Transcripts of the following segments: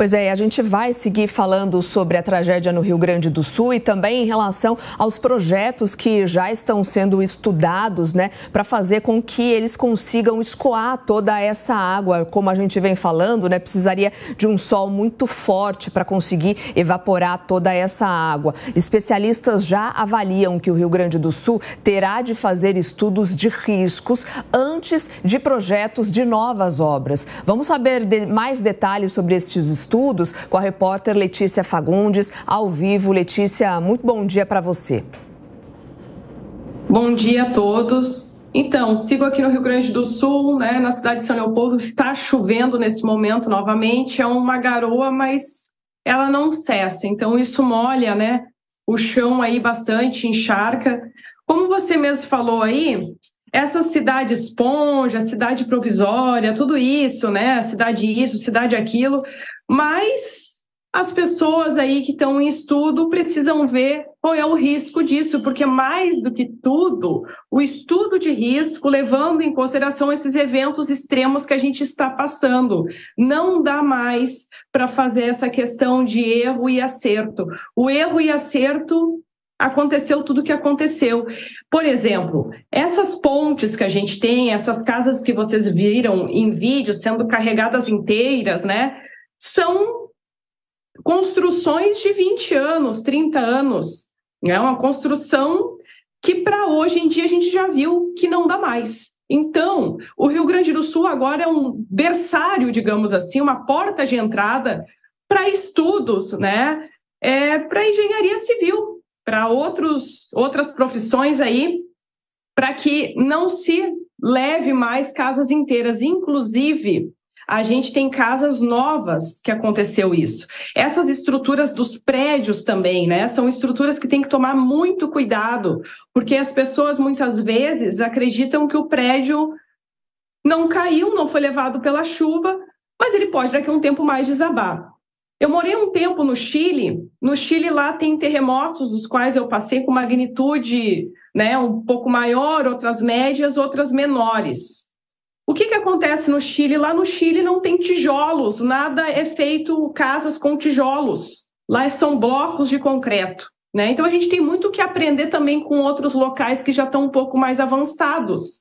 Pois é, a gente vai seguir falando sobre a tragédia no Rio Grande do Sul e também em relação aos projetos que já estão sendo estudados, né, para fazer com que eles consigam escoar toda essa água. Como a gente vem falando, né, precisaria de um sol muito forte para conseguir evaporar toda essa água. Especialistas já avaliam que o Rio Grande do Sul terá de fazer estudos de riscos antes de projetos de novas obras. Vamos saber de mais detalhes sobre estes estudos com a repórter Letícia Fagundes, ao vivo. Letícia, muito bom dia para você. Bom dia a todos. Então, sigo aqui no Rio Grande do Sul, né, na cidade de São Leopoldo, está chovendo nesse momento novamente, é uma garoa, mas ela não cessa, então isso molha, né, o chão aí bastante, encharca. Como você mesmo falou aí, essa cidade esponja, cidade provisória, tudo isso, né, cidade isso, cidade aquilo, mas as pessoas aí que estão em estudo precisam ver qual é o risco disso, porque mais do que tudo, o estudo de risco, levando em consideração esses eventos extremos que a gente está passando, não dá mais para fazer essa questão de erro e acerto. O erro e acerto aconteceu tudo o que aconteceu. Por exemplo, essas pontes que a gente tem, essas casas que vocês viram em vídeo sendo carregadas inteiras, né? São construções de 20 anos, 30 anos. É uma construção que para hoje em dia a gente já viu que não dá mais. Então, o Rio Grande do Sul agora é um berçário, digamos assim, uma porta de entrada para estudos, né? É, para engenharia civil, para outros outras profissões aí, para que não se leve mais casas inteiras, inclusive a gente tem casas novas que aconteceu isso. Essas estruturas dos prédios também, né? São estruturas que tem que tomar muito cuidado, porque as pessoas muitas vezes acreditam que o prédio não caiu, não foi levado pela chuva, mas ele pode daqui a um tempo mais desabar. Eu morei um tempo no Chile. No Chile lá tem terremotos, dos quais eu passei com magnitude, né, um pouco maior, outras médias, outras menores. O que, que acontece no Chile? Lá no Chile não tem tijolos, nada é feito casas com tijolos. Lá são blocos de concreto. Né? Então a gente tem muito que aprender também com outros locais que já estão um pouco mais avançados.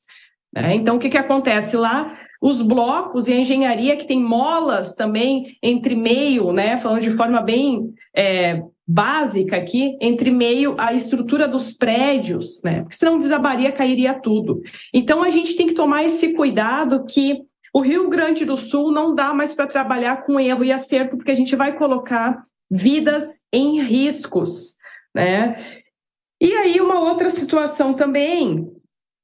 Né? Então o que, que acontece lá? Os blocos e a engenharia que tem molas também entre meio, né? Falando de forma bem é, básica aqui, entre meio a estrutura dos prédios, né? Porque senão desabaria, cairia tudo. Então a gente tem que tomar esse cuidado que o Rio Grande do Sul não dá mais para trabalhar com erro e acerto, porque a gente vai colocar vidas em riscos, né? E aí uma outra situação também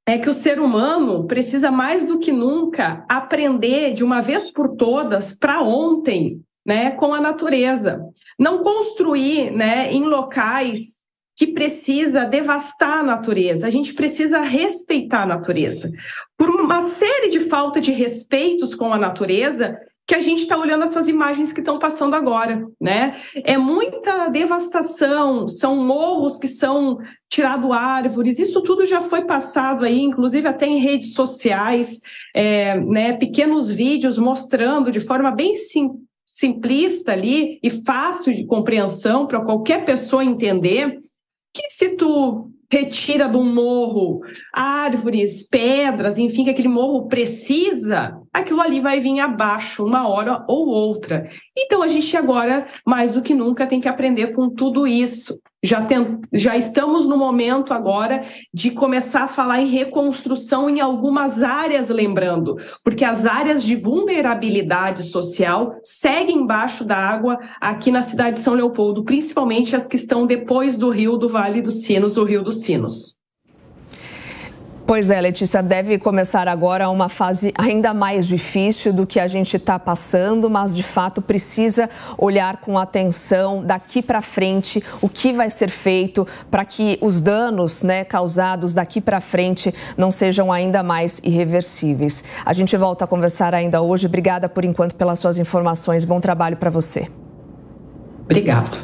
é que o ser humano precisa mais do que nunca aprender de uma vez por todas para ontem né, com a natureza. Não construir né, em locais que precisa devastar a natureza. A gente precisa respeitar a natureza. Por uma série de falta de respeitos com a natureza, que a gente está olhando essas imagens que estão passando agora, né? É muita devastação, são morros que são tirado árvores, isso tudo já foi passado aí, inclusive até em redes sociais, é, né? Pequenos vídeos mostrando de forma bem sim, simplista ali e fácil de compreensão para qualquer pessoa entender que se tu retira do morro árvores, pedras, enfim, que aquele morro precisa, aquilo ali vai vir abaixo uma hora ou outra. Então a gente agora, mais do que nunca, tem que aprender com tudo isso. Já, tem, já estamos no momento agora de começar a falar em reconstrução em algumas áreas, lembrando, porque as áreas de vulnerabilidade social seguem embaixo da água aqui na cidade de São Leopoldo, principalmente as que estão depois do rio do Vale dos Sinos, o Rio dos Sinos. Pois é, Letícia, deve começar agora uma fase ainda mais difícil do que a gente está passando, mas de fato precisa olhar com atenção daqui para frente o que vai ser feito para que os danos né, causados daqui para frente não sejam ainda mais irreversíveis. A gente volta a conversar ainda hoje. Obrigada por enquanto pelas suas informações. Bom trabalho para você. Obrigado.